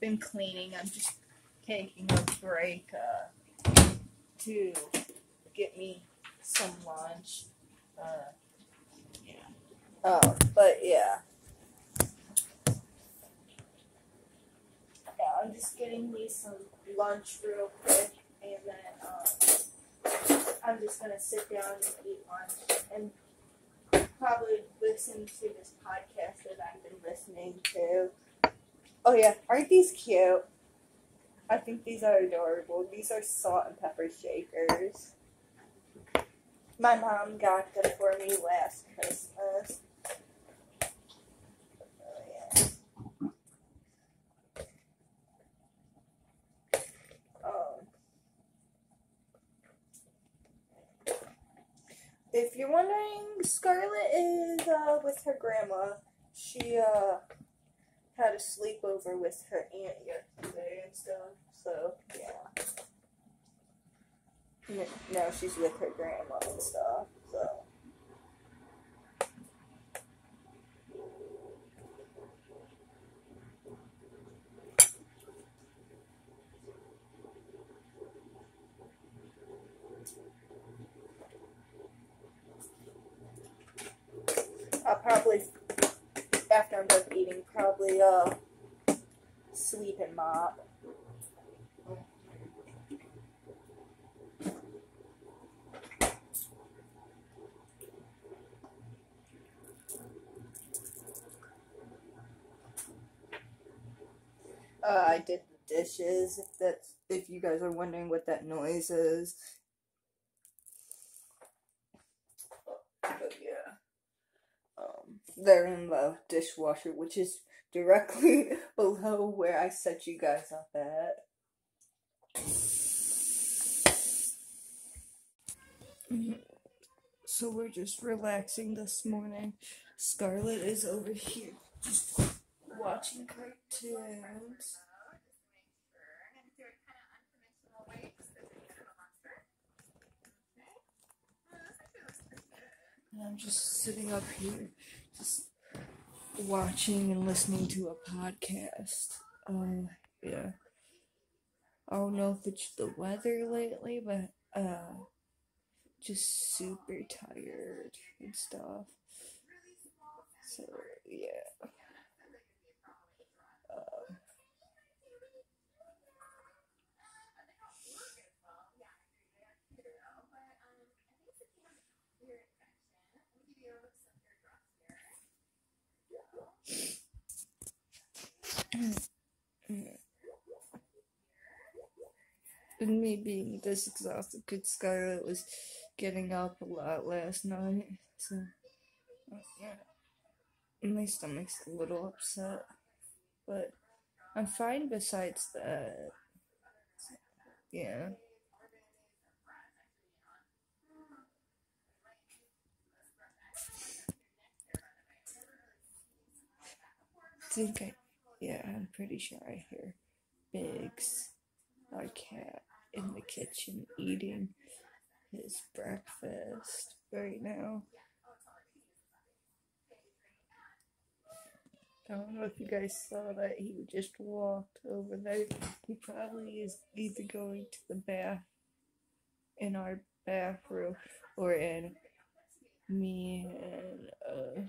been cleaning. I'm just taking a break uh, to get me some lunch. Uh, yeah. Oh, but yeah. Yeah, I'm just getting me some lunch real quick, and then um, I'm just gonna sit down and eat lunch and probably listen to this podcast that I've been listening to. Oh yeah, aren't these cute? I think these are adorable. These are salt and pepper shakers. My mom got them for me last Christmas. Oh. Um, if you're wondering, Scarlett is uh, with her grandma. She uh, had a sleepover with her aunt yesterday and stuff. So yeah. Now she's with her grandma and stuff. So. I'll probably, after I'm done eating, probably uh, sweep and mop. Uh, I did the dishes. If that's if you guys are wondering what that noise is. But yeah. Um, they're in the dishwasher, which is directly below where I set you guys up at. So we're just relaxing this morning. Scarlett is over here watching cartoons. And I'm just sitting up here, just watching and listening to a podcast. Uh, yeah. I don't know if it's the weather lately, but uh, just super tired and stuff. So yeah. And me being this exhausted because Scarlett was getting up a lot last night. So, uh. My stomach's a little upset. But I'm fine besides that. Yeah. Think I, yeah, I'm pretty sure I hear Biggs, our cat, in the kitchen eating his breakfast right now. I don't know if you guys saw that he just walked over there. He probably is either going to the bath in our bathroom or in me and uh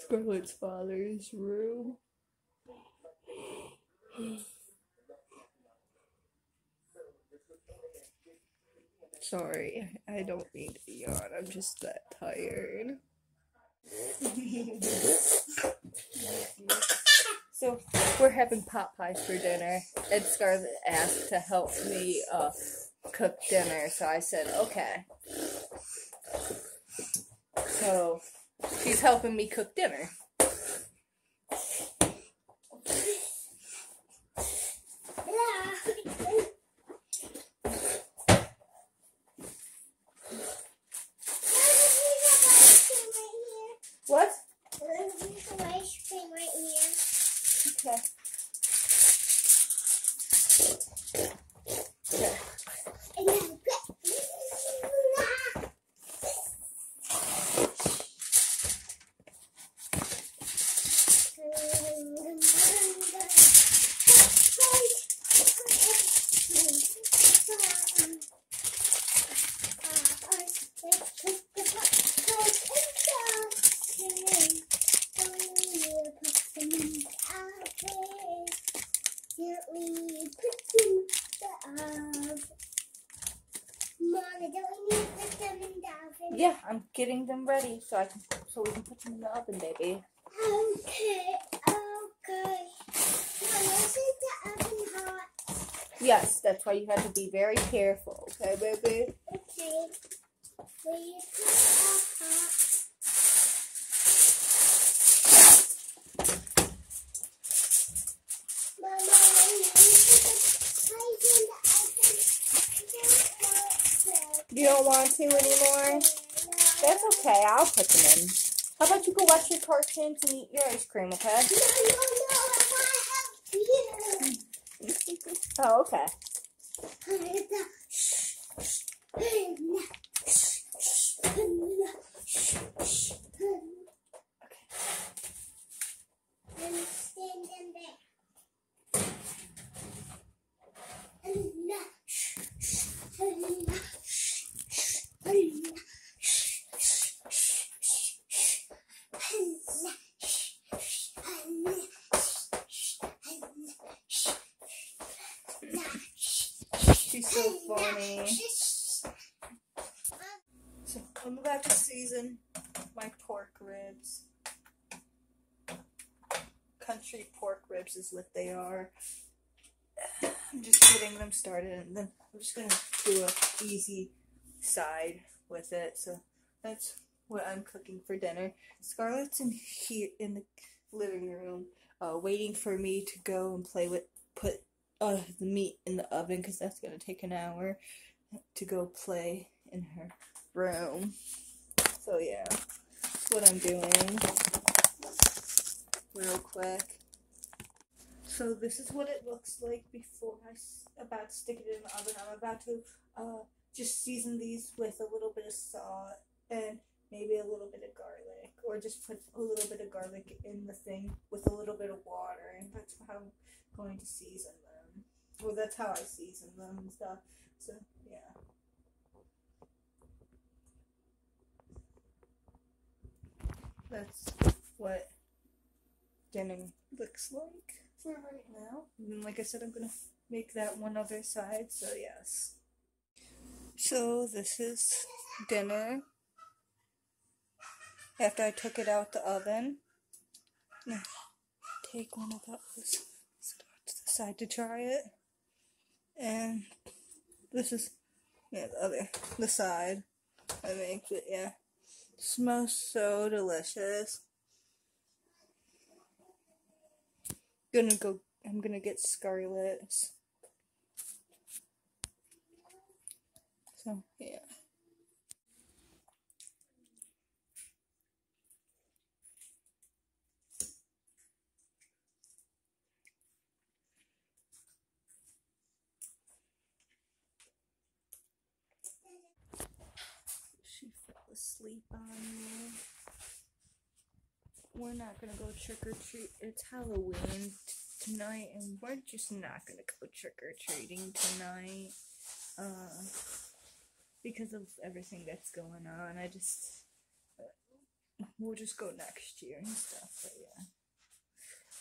Scarlett's father's room. Sorry, I don't mean to be yawn. I'm just that tired. so we're having pot pie for dinner, and asked to help me uh, cook dinner. So I said, okay. So she's helping me cook dinner. What? Okay. Let's put the popcorn in the oven. We'll put them in the oven. Gently put in the oven. Mama, don't we need to put them in the oven? Yeah, I'm getting them ready so I can so we can put them in the oven, baby. Okay, okay. Is the oven hot? Yes, that's why you have to be very careful, okay, baby? Okay. Will you put it hot? Mama, when you put the pies the oven, don't want to. You don't want to anymore? That's okay, I'll put them in. How about you go watch your cartoons and eat your ice cream, okay? No, no, no, I want to help you. Oh, okay. So funny. So I'm about to season my pork ribs. Country pork ribs is what they are. I'm just getting them started and then I'm just gonna do a easy side with it. So that's what I'm cooking for dinner. Scarlett's in here in the living room, uh, waiting for me to go and play with put uh, the meat in the oven because that's gonna take an hour to go play in her room. So yeah, that's what I'm doing. Real quick. So this is what it looks like before I about stick it in the oven. I'm about to uh just season these with a little bit of salt and maybe a little bit of garlic, or just put a little bit of garlic in the thing with a little bit of water, and that's how I'm going to season them. Well, that's how I season them and stuff. So yeah. That's what dinner looks like for right now. And then, like I said, I'm gonna make that one other side. So yes. So this is dinner. After I took it out the oven, Now, take one of those to the side to try it, and this is yeah, the other the side. I make it yeah. Smells so delicious. Gonna go. I'm gonna get Scarlett's. So yeah. She fell asleep on me. We're not gonna go trick or treat. It's Halloween tonight, and we're just not gonna go trick or treating tonight. Uh, because of everything that's going on. I just uh, we'll just go next year and stuff. But yeah.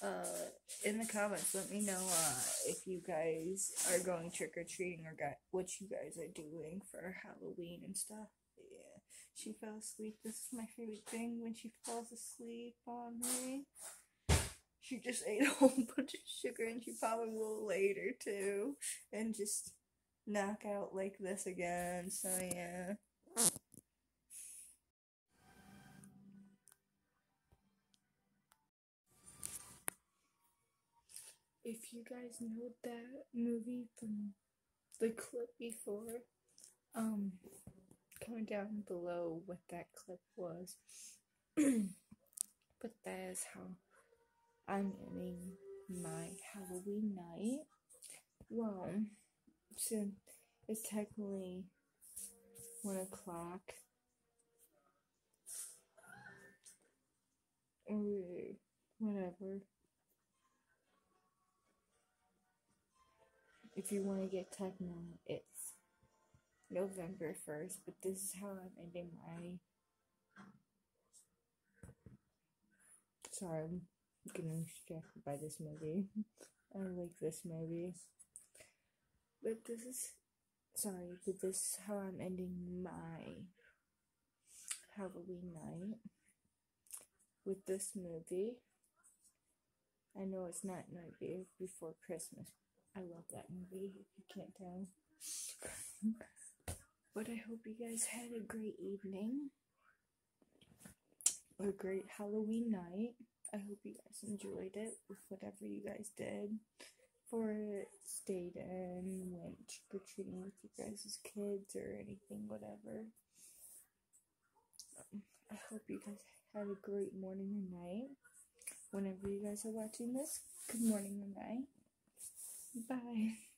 Uh, in the comments, let me know uh, if you guys are going trick or treating or got what you guys are doing for Halloween and stuff. Yeah, she fell asleep. This is my favorite thing when she falls asleep on me. She just ate a whole bunch of sugar and she probably will later too, and just knock out like this again. So yeah. If you guys know that movie from the clip before, um, comment down below what that clip was. but that is how I'm ending my Halloween night. Well, since it's technically one o'clock. Whatever. If you want to get techno, it's November 1st, but this is how I'm ending my. Sorry, I'm getting distracted by this movie. I like this movie. But this is. Sorry, but this is how I'm ending my Halloween night with this movie. I know it's not Nightmare Before Christmas. I love that movie, if you can't tell. but I hope you guys had a great evening. A great Halloween night. I hope you guys enjoyed it with whatever you guys did. For it, stayed in, went trick or treating with you guys as kids or anything, whatever. Um, I hope you guys had a great morning or night. Whenever you guys are watching this, good morning or night. Bye.